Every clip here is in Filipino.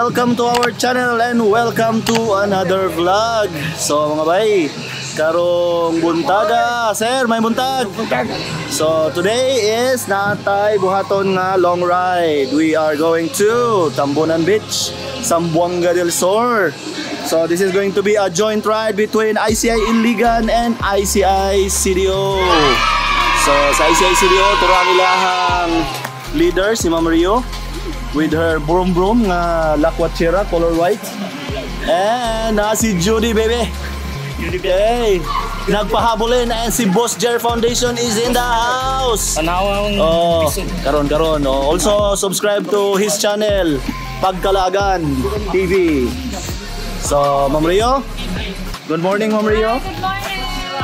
Welcome to our channel and welcome to another vlog. So mga bay, karong buntaga. Sir, may buntag. So today is natay buhaton nga long ride. We are going to Tambunan Beach, Sambuanga del Sur. So this is going to be a joint ride between ICI Iligan and ICI CDO. So sa ICI CDO, turang ilahang leader si Ma'am Rio with her broom broom nga lakwachera color white. And na si Judy baby. Okay. Nagpahabulin and si Boss Jer Foundation is in the house. Panawang Oh, karon karon. Oh, also subscribe to his channel Pagkalagan TV. So, Ma'am Rio. Good morning, Ma'am Rio. Good morning!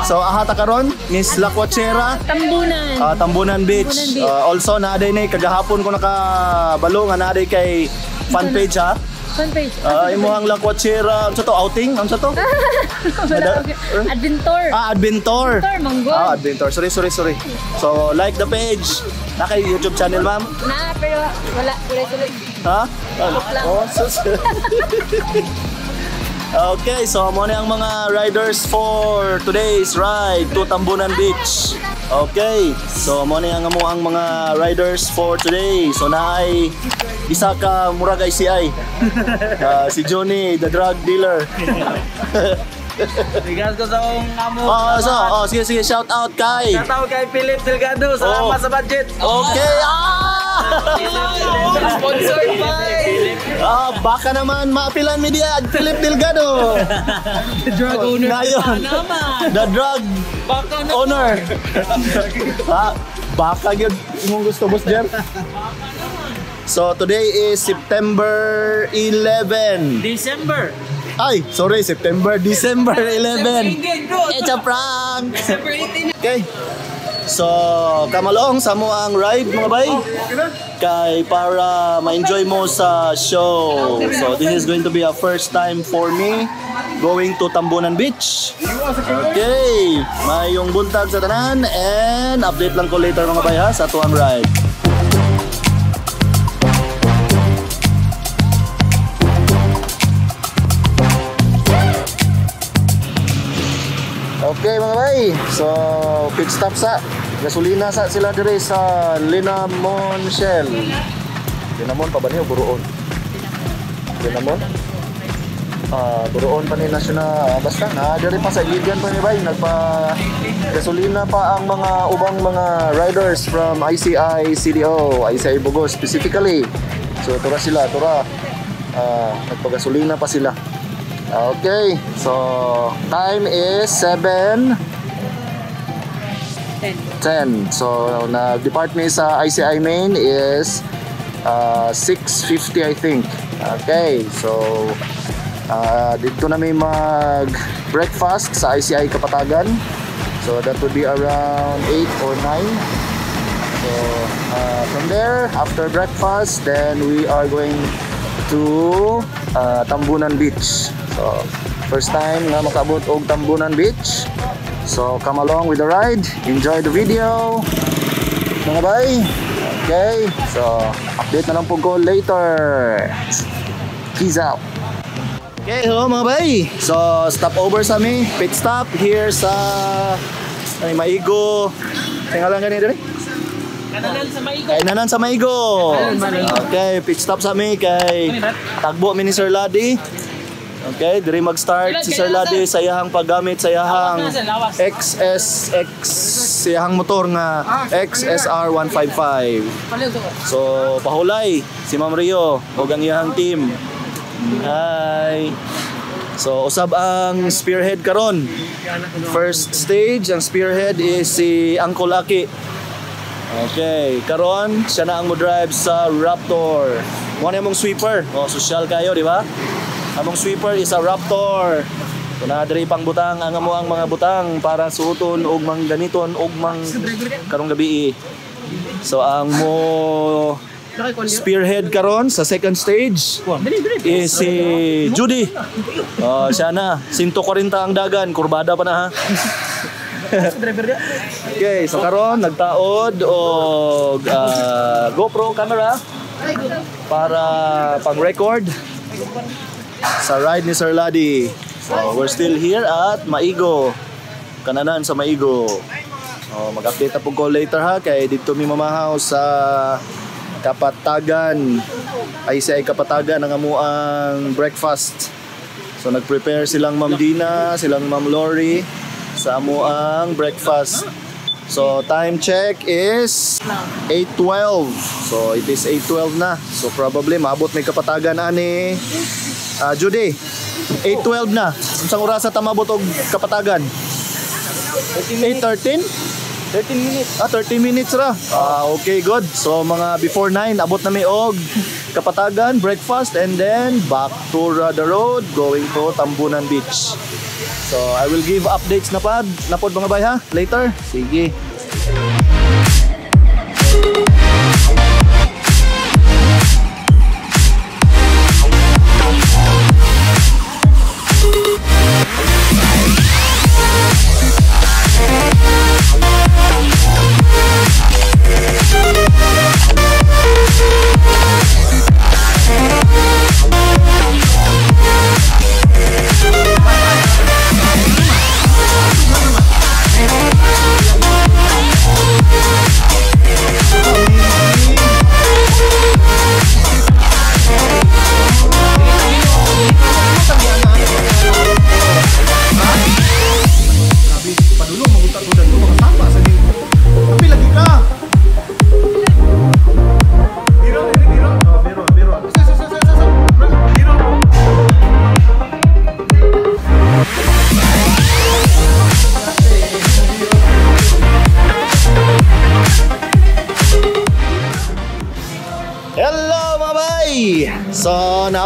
So, ahata karon Miss Lakwachera. Tambunan. Ah, Tambunan Beach. Tambunan Beach. Ah, also naaday ni kagahapon ko nakabalo nga naaday kay fan page ha. Fun page. Ah, imuhang Lakwachera, ano sa to outing? Ano sa to? Wala, okay. Adventure. Ah, Adventor. Adventor, Manggol. Ah, Adventor. Sorry, sorry, sorry. So, like the page. Na kay YouTube channel, ma'am. Na, pero wala. Tuloy-tuloy. Ha? lang. Oh, sus. Okay, so mo na ang mga riders for today's ride to Tambunan Beach. Okay, so mo na ang amo ang mga riders for today. So naay isa ka murag ICI. Ah, si Johnny, the drug dealer. Bigas ko sa akong amo. Oh, so, oh, sige sige shout out kay. Katawag kay Philip Delgado. Salamat Oh. sa budget. Okay. Ah! Sponsored by ah, baka naman maapilan mi diya Philip Delgado. the drug owner. Ngayon. Naman. The drug Baka na. owner. ha? Baka yun yung gusto, Boss Jer. So, today is September 11. December. Ay, sorry, September, December 11. Ingrid, bro. It's a prank. December 18. Okay. So, kamalong sa mo ang ride, mga bay. Kay para ma-enjoy mo sa show. So, this is going to be a first time for me going to Tambunan Beach. Okay. Mayong buntag sa tanan and update lang ko later mga bay ha sa tuang ride. Okay mga bay, so pit stop sa gasolina sa sila dire sa Linamon Shell. Linamon pa ba niyo Buruon? Linamon? Ah, Buruon pa ni national basta na dire pa sa Iligan pa ni bay nagpa gasolina pa ang mga ubang mga riders from ICI CDO, ICI Bugos specifically. So tura sila, tura. Ah, nagpagasolina pa sila. Okay, so time is 7 10. So nag-depart me sa ICI main is uh, 6.50 I think. Okay, so uh, dito na may mag breakfast sa ICI Kapatagan. So that would be around 8 or 9. So uh, from there, after breakfast, then we are going to uh, Tambunan Beach. So first time nga makaabot og Tambunan Beach. So come along with the ride. Enjoy the video. Mga bay. Okay. So update na lang po ko later. Peace out. Okay, hello mga bay. So stop over sa mi. Pit stop here sa ay Maigo. Tingalan ganito rin. Kananan sa Maigo. Kay nanan sa Maigo. Okay, pit stop sa mi kay Tagbo mi ni Sir Ladi. Okay, diri mag-start si Sir Ladi sa iyahang paggamit sa iyahang Lawas na, sir, lawas. XSX sa iyahang motor nga XSR 155. Paliw to. So, pahulay si Ma'am Rio o ang iyahang team. Hi. So, usab ang spearhead karon. First stage, ang spearhead is si Uncle Aki. Okay, karon siya na ang mo-drive sa Raptor. Mo na mong sweeper. O, social kayo, di ba? Among sweeper is a Raptor. Nadiri pang butang ang amo ang mga butang para suoton og mang ganiton og mang karong gabi. So, ang mo spearhead karon sa second stage is si Judy. Oh, siya na. 140 ang dagan, kurbada pa na ha. okay, so karon nagtaod og ah, GoPro camera para pang-record sa ride ni Sir Ladi. So, we're still here at Maigo. Kananan sa Maigo. Oh, mag-update na po ko later ha kay dito mi mamahaw sa Kapatagan. Ay sa Kapatagan ang amuang breakfast. So nag-prepare silang Ma'am Dina, silang Ma'am Lori sa amuang breakfast. So time check is 8:12. So it is 8:12 na. So probably maabot may kapatagan ani Ah, Judy. 8:12 na. Unsang oras sa tamabot og kapatagan? 8:13? 13 minutes. Ah, 30 minutes ra. Ah, okay, good. So mga before 9 abot na may og kapatagan, breakfast and then back to uh, the road going to Tambunan Beach. So I will give updates na pad, na pod mga bay ha, later. Sige.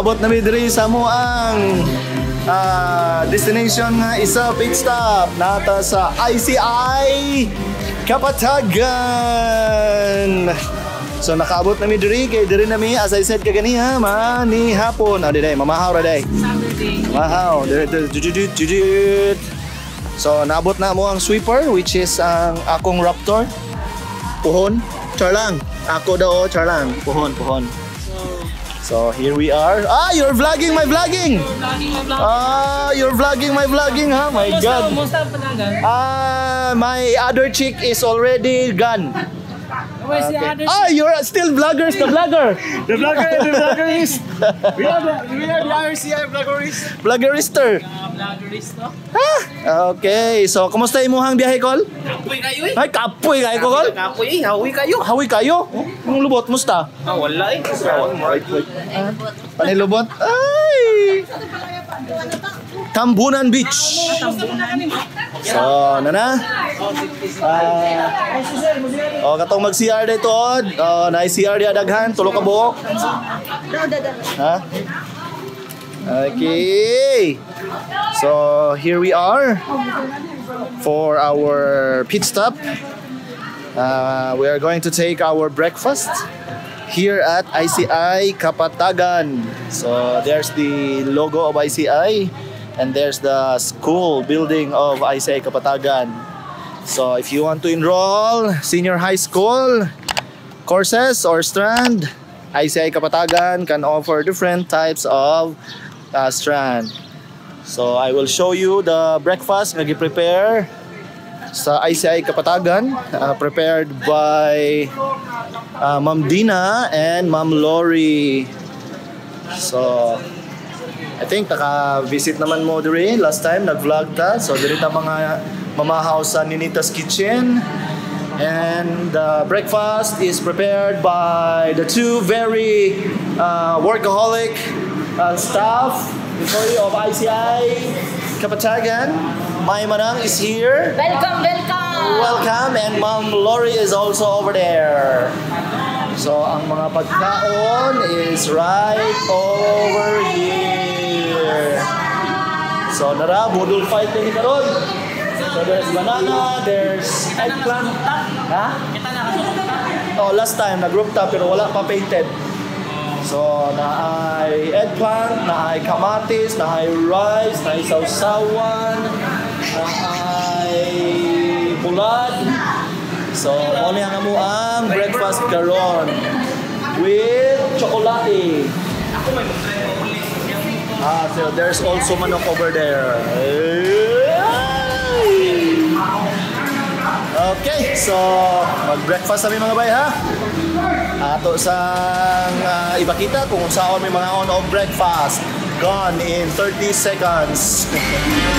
Naabot na mi diri sa mo ang ah, destination nga isa pit stop nata sa ICI Kapatagan. So nakaabot na mi diri kay diri na mi as I said kaganiha mani hapon. Ah, diday mamahaw ra day. Saturday. Mamahaw. So naabot na mo ang sweeper which is ang akong Raptor. Puhon. Char lang. Ako daw, char lang. Puhon, puhon. So here we are. Ah, you're vlogging my vlogging. Ah, you're vlogging my vlogging, ha? My? God. Ah, my other chick is already gone. Where's the other Ah, you're still vloggers, the vlogger. The vlogger, the vloggerist. We are the, we are the RCI vloggerist. Vloggerister. uh, vloggerist to? Okay, so kumusta imuhang biyahe, Kol? Kapoy kayo eh. Ay, kapoy kayo, Kol. Kapoy eh. Hawi kayo. Hawi kayo? Ang lubot, musta? Ah, wala eh. Panilubot? Ay! Tambunan Beach. So, nana? Ah, oh, katong mag-CR dito, od. Oh, na-CR di adaghan, tulo ka buok. Ha? Okay. So, here we are for our pit stop. Uh, we are going to take our breakfast here at ICI Kapatagan. So there's the logo of ICI and there's the school building of ICI Kapatagan. So if you want to enroll senior high school courses or strand, ICI Kapatagan can offer different types of uh, strand. So I will show you the breakfast nga gi-prepare sa ICI Kapatagan uh, prepared by uh, Ma'am Dina and Ma'am Lori. So I think naka-visit naman mo diri last time nag-vlog ta. So diri ta mga mamahaw sa Ninita's Kitchen. And the breakfast is prepared by the two very uh, workaholic uh, staff employee of ICI Kapatagan. My Manang is here. Welcome, welcome! Welcome and Ma'am Lori is also over there. So ang mga pagkaon is right over here. So nara, budol fight din karon. So there's banana, there's eggplant. Ha? Kita na kasi. Oh, last time nag-group top pero wala pa painted. So na ay eggplant, na ay kamatis, na ay rice, na ay sausawan, na ay bulad. So, mo niya nga mo ang breakfast karon with chocolate. Ah, so there's also manok over there. Okay, so mag-breakfast kami mga bay ha. Ato sa uh, ibakita kung saan may mga on of breakfast. Gone in 30 seconds.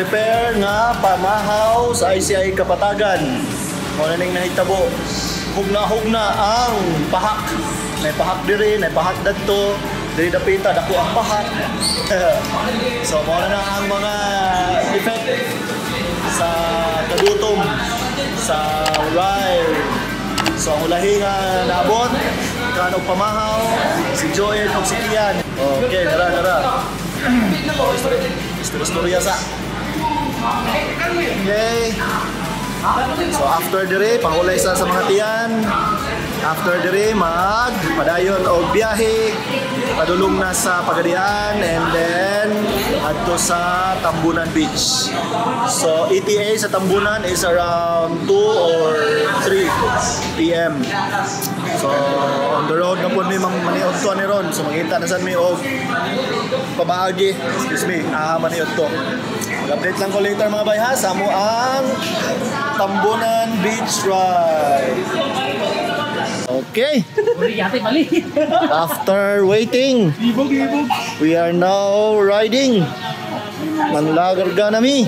gi-prepare nga pamahaw sa ICI Kapatagan. Mo na ning nahitabo. Hugna-hugna ang pahak. May pahak diri, may pahak dadto. Diri dapita dako ang pahak. so mo na ang mga effect sa kagutom sa ride So ang ulahi nga naabot, kanog pamahaw, si Joel o si Kian. Okay, nara, nara. Istorya sa. Okay. So after dire, pangulay sa sa mga tiyan. After dire, mag padayon og biyahe. Padulong na sa Pagadian and then adto sa Tambunan Beach. So ETA sa Tambunan is around 2 or 3 p.m. So on the road na po may mga maniod to ni Ron. So makita na sad may og pamaagi. Excuse me, ah maniod to. Mag-update lang ko later mga bay ha sa mo ang Tambunan Beach Ride. Okay. After waiting, we are now riding. Manlagarga nami.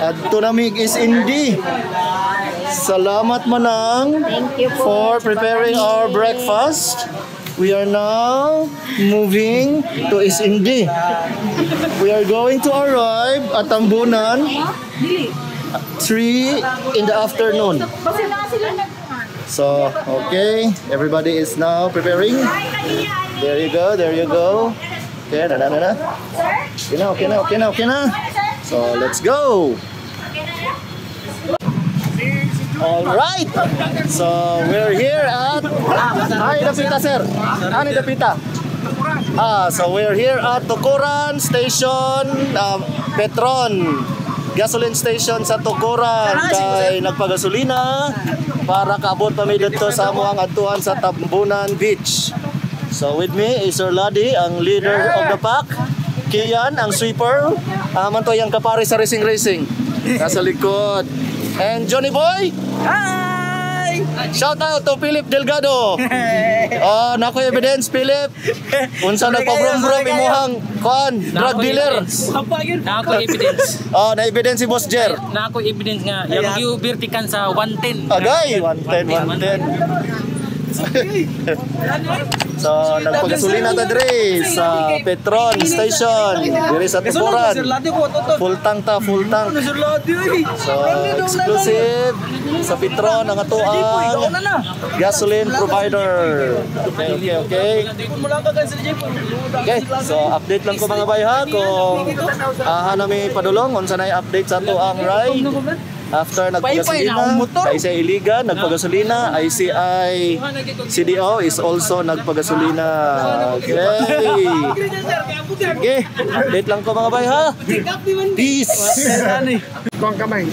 Adto nami is Indi. Salamat manang Thank you po. for preparing our breakfast. We are now moving to Isindi. We are going to arrive at Tambunan 3 in the afternoon. So, okay, everybody is now preparing. There you go, there you go. Okay, na na na na. Okay na, okay na, okay na, okay na. So, let's go. All right. So, we're here at Ay, Dapita, sir. Ani Dapita? Ah, so we're here at Tukuran Station, um, Petron. Gasoline station sa Tukuran kay nagpagasolina para kaabot pa mi dito sa amuang adtuan sa Tambunan Beach. So with me is Sir Ladi, ang leader of the pack. Kian, ang sweeper. Aman to yung kapare sa racing racing. Nasa likod. And Johnny Boy, Hi! shout out to Philip Delgado. Oh, nako evidence Philip. Unsa nagpa-brom-brom imuhang kon drug dealer. Apa yun? Na ako evidence. Oh, na evidence si Boss Jer. Na ako evidence nga yung view vertikan sa 110. Agay, 110, 110. So, nagpagasolina ta dire sa Petron Station. Dire sa Tupuran. Full tank ta, full tank. So, exclusive sa Petron ang atuang gasoline provider. Okay, okay, okay. Okay, so update lang ko mga bay ha kung aha nami padulong unsa nay update sa ato ang ride. After nagpagasolina, ICI Iligan, nagpagasolina, ICI CDO is also nagpagasolina. Okay. Okay, update lang ko mga bay ha. Peace. Kuang kamay.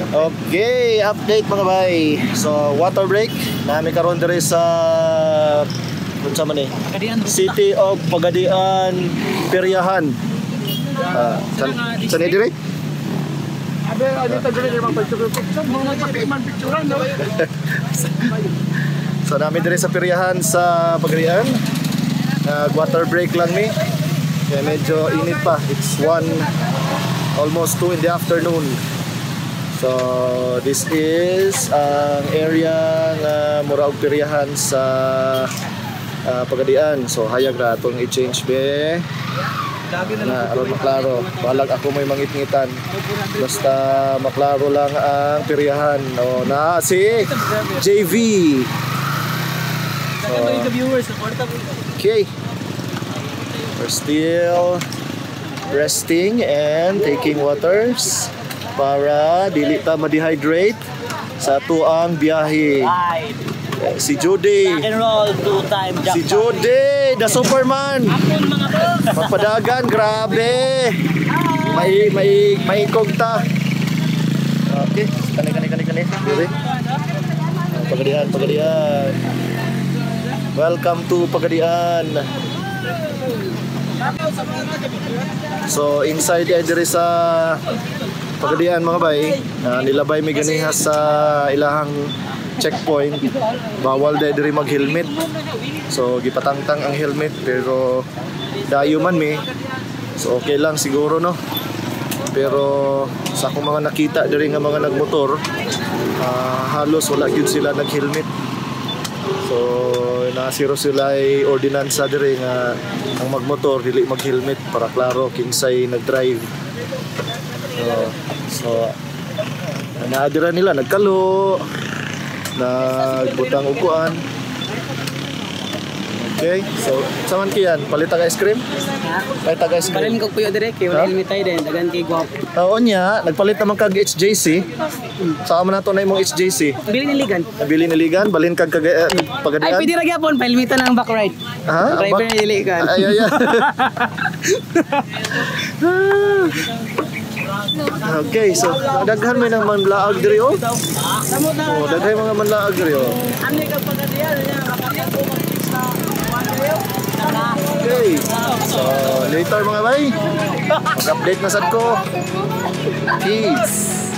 Okay, update mga bay. So, water break. Nami karon diri sa unsa man eh? City of Pagadian, Peryahan. Ah, san, san eh, Abe, ano ta dili mga picture picture mo na pati man picture no. So, nami diri sa Peryahan sa Pagadian. Nag water break lang ni. Kaya medyo init pa. It's one almost 2 in the afternoon. So, this is ang area nga mura og peryahan sa ah, Pagadian. So, hayag na itong i-change be. Na, aron maklaro. Balag ako may mangitngitan. Basta maklaro lang ang peryahan. O, na si JV. So, okay. We're still resting and taking waters para dili ta ma-dehydrate sa tuang biyahe. Si Judy. and roll two time jump. Si Judy, the Superman. Hapon mga boss. Magpadagan, grabe. May may may ta. Okay, kani kani kani kani. Ah, Pagadian, Pagadian. Welcome to Pagadian. So inside eh diri sa Pagadian mga bay, ah, nilabay mi ganiha sa ilahang checkpoint. Bawal dai diri mag-helmet. So gipatangtang ang helmet pero dayo man mi. So okay lang siguro no. Pero sa akong mga nakita diri nga mga nagmotor, ah, halos wala gyud sila nag-helmet. So nasiro sila ay ordinansa diri nga ang magmotor dili mag-helmet para klaro kinsay nag-drive. So, so naadira nila nagkalo, nagbutang uguan. Okay, so saman kiyan, palita ka ice cream? Palita ka ice cream. ko puyo dire kay wala limit tayo din dagan kay guwap. Oo niya, nagpalit naman kag HJC. Saka man nato na imong HJC. Bili ni ligan. Nabili ni Ligan, balhin kag kag eh, Ay pagadian. pwede ra gyapon pailmitan ang back right. Ha? Driver ni ligan. Ay, ay, ay. okay, so daghan may nang manlaag diri oh. Oh, daghan mga manlaag diri oh. Ani ka mag-fix na Okay. So, later mga bay. Mag-update na sad ko. Peace.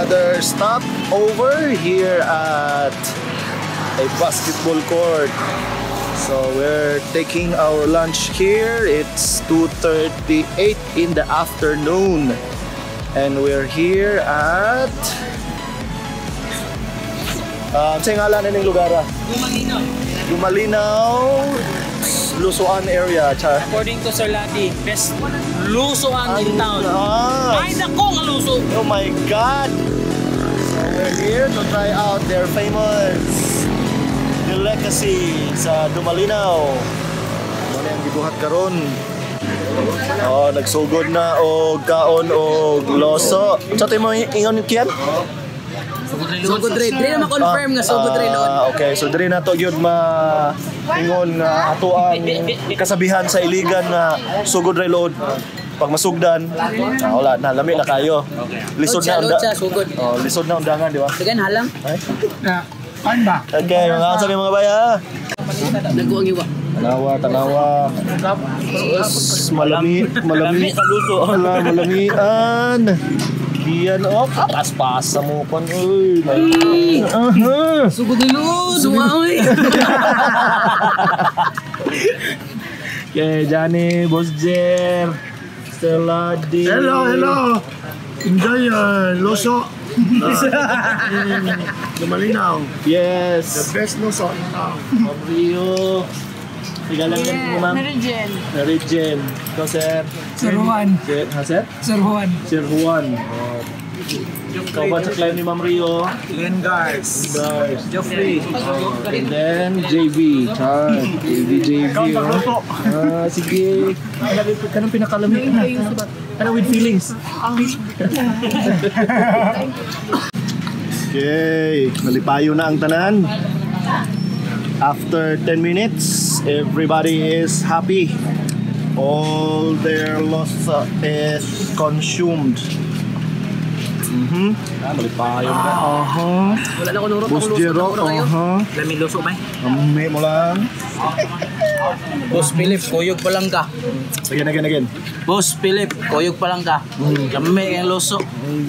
Another stop over here at a basketball court. So we're taking our lunch here. It's 2:38 in the afternoon. And we're here at uh, sa ngalan ng lugar ah? Lumalinaw, Lusuan area. Cha. According to Sir Lati, best lusoan in town. Ah, Ay nako nga luso. Oh my God! So we're here to try out their famous delicacy sa Dumalinaw. Ano yung gibuhat karon? Oh, nagsugod na og kaon og loso. Sa mo ingon kiyan? Sugod rin. Dili na ma-confirm nga sugod rin noon. Ah, okay, so diri na to gyud ma ingon nga ato ang kasabihan sa iligan nga sugod ray load. Pag masugdan, ah, wala na lami na kayo. Lisod na unda. sugod. Oh, lisod na undangan, di ba? Dagan halang. Ay. Pan ba? Okay, mga sabi mga baya. Nagkuang iwa. Tanawa, tanawa. Sus, malami, malami. kaluso. Wala, malamian. Diyan, oh, kapas-pasa mo pan, uy. Aha. Sugod ni Lord. Sumawi. Okay, Johnny, Boss Jer, Stella D. Hello, hello. Enjoy your loso. Lumalinaw. Yes. Best loso in town. Mario. Tigalan yeah, mo, ma'am. Mary Jane. Ikaw, sir. Sir Juan. Sir, ha, sir? Sir Juan. Sir Juan. Oh. Ikaw ba sa claim ni Ma'am Rio? Len guys. Guys. Geoffrey. And then, JV. Char. JV, JV. Oh. Ah, sige. Kanang pinakalamig na. Ano with feelings? okay. Nalipayo na ang tanan. After 10 minutes, everybody is happy. All their loss is consumed. Mhm. Ah, malipayo na. Aha. Wala na ko nurot. Boss Jero, aha. Lami luso ba? Amay mo lang. Boss Philip, kuyog pa lang ka. Again, again, again. Boss Philip, kuyog pa lang ka. Lami ang luso.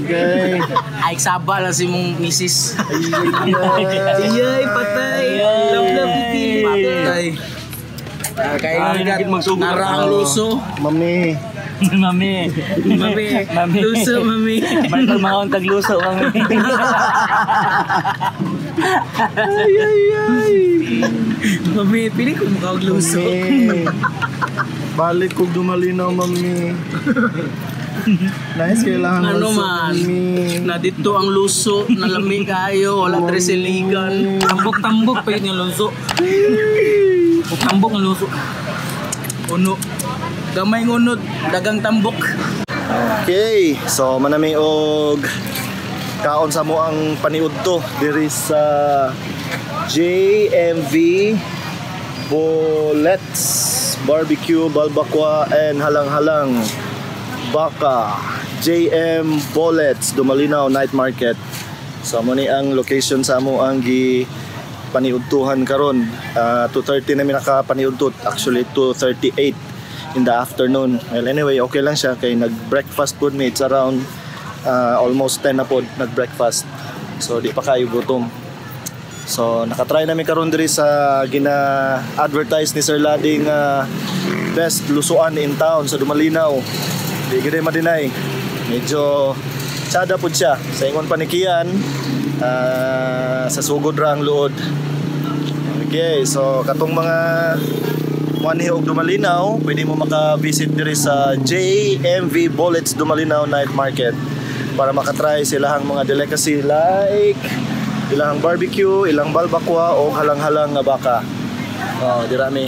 Okay. Ay, saba lang si mong misis. Ay, Ayay, patay. Love, love, Patay. Kaya nga nara ang luso. Mami. Mami. Mami. Mami. Luso, mami. Michael Mahon tagluso, mami. ay, ay, ay. Mami, pili ko makawag luso. Mami. Balik kog dumalinaw, mami. Nice, kailangan Ano also, man, mami. na dito ang luso, nalamig kayo, wala tres siligan. Tambok-tambok pa yun yung luso. Tambok ang luso. Uno. Gamay ngunod, dagang tambok. Okay, so manami og kaon sa mo ang paniudto diri sa JMV Bullets Barbecue, Balbakwa and Halang-Halang Baka. JM Bullets Dumalinaw Night Market. So mo ni ang location sa mo ang gi paniudtuhan karon. Uh, 2.30 na mi nakapaniudtot actually 2.38 in the afternoon. Well anyway okay lang siya. Kay nag breakfast food me it's around uh, almost 10 na pod nag breakfast so di pa kayo gutom. So nakatry namin karon diri sa gina advertise ni Sir Lading uh, best lusuan in town sa Dumalinaw. Di gid madinay. Medyo tsada pud siya. Sa ingon panikian uh, sa sugod ra luod. Okay so katong mga Manhi og Dumalinaw, pwede mo maka-visit diri sa JMV Bullets Dumalinaw Night Market para makatry silahang mga delicacy like ilang barbecue, ilang balbakwa o halang-halang nga baka. Oh, dirami.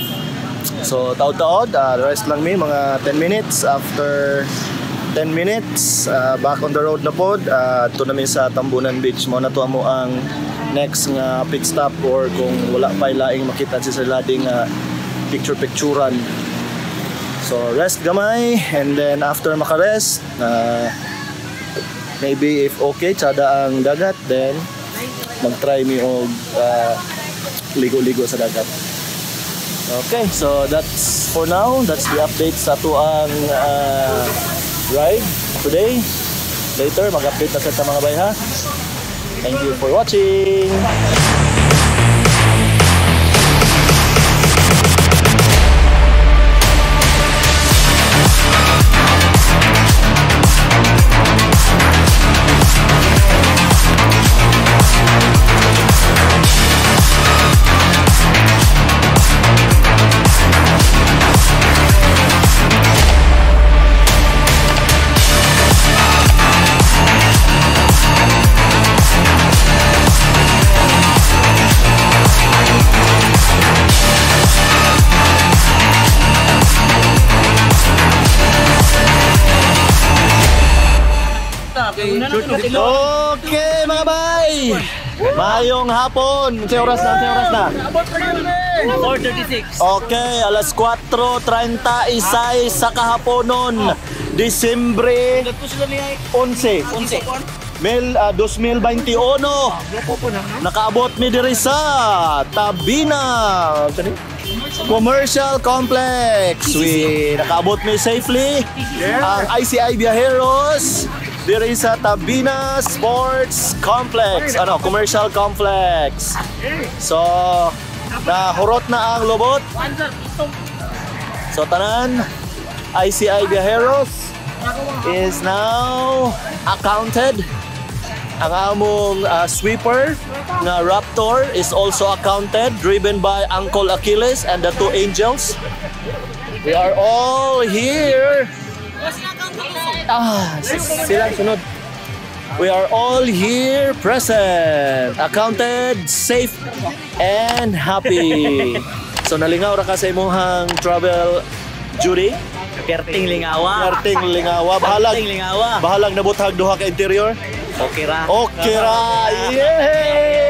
So, taod-taod, uh, rest lang mi mga 10 minutes after 10 minutes uh, back on the road na pod uh, to namin sa Tambunan Beach mo na to mo ang next nga pit stop or kung wala pa laing makita si Sir Lading nga picture-picturan. So rest gamay and then after makarest, uh, maybe if okay, tsada ang dagat, then mag-try mi og uh, ligo-ligo sa dagat. Okay, so that's for now. That's the update sa to ang uh, ride today. Later, mag-update na sa mga bay ha. Thank you for watching. Na. Kay una na ito natilo. Okay, mga bay! Mayong hapon. Sa oras na, sa oras na. 436. Okay, alas 4.36 sa kahaponon. Disembre Ito sila niya. 11. 11. Mil, ah, 2021. Nakaabot mi diri sa Tabina Commercial Complex. We nakaabot mi safely ang ICI Viajeros diri sa Tabina Sports Complex. Ano, Commercial Complex. So, nahurot na ang lubot. So, tanan, ICI Viajeros is now accounted. Ang among uh, sweeper na Raptor is also accounted, driven by Uncle Achilles and the two angels. We are all here. Ah, sila sunod. We are all here present, accounted, safe, and happy. So nalingaw ra ka sa imong travel Judy. Perting lingawa. Perting lingawa. Bahalag, Perting lingawa. bahalag nabutag duha ka interior. Okay ra. Okay ra. Yay!